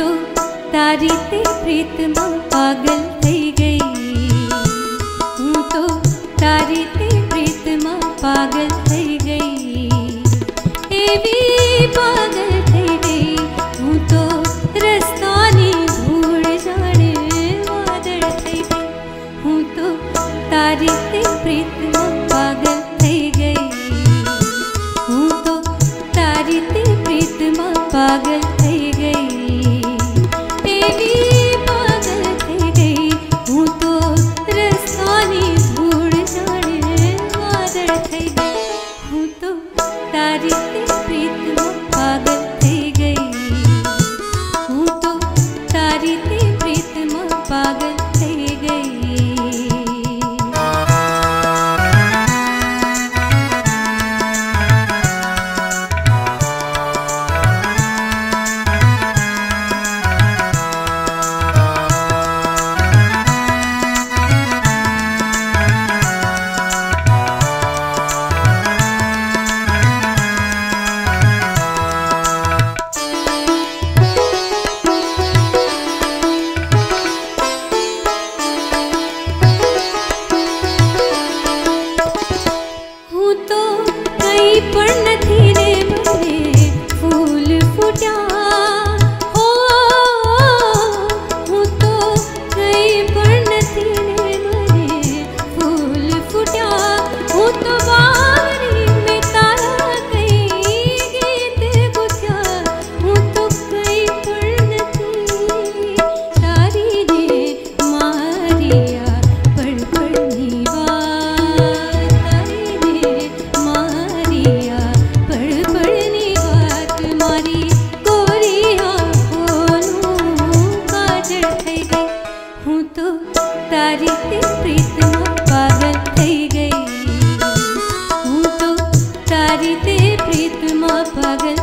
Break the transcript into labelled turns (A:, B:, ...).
A: તો તારી તે પ્રીતમાં પાગલ થઈ ગઈ હું તો તારી તે પ્રીતમાં પાગલ થઈ ગઈ એવી પાગલ Saga તારી પ્રીતમાં પાગલ થઈ ગઈ હું તો તારી પ્રીતમાં પાગલ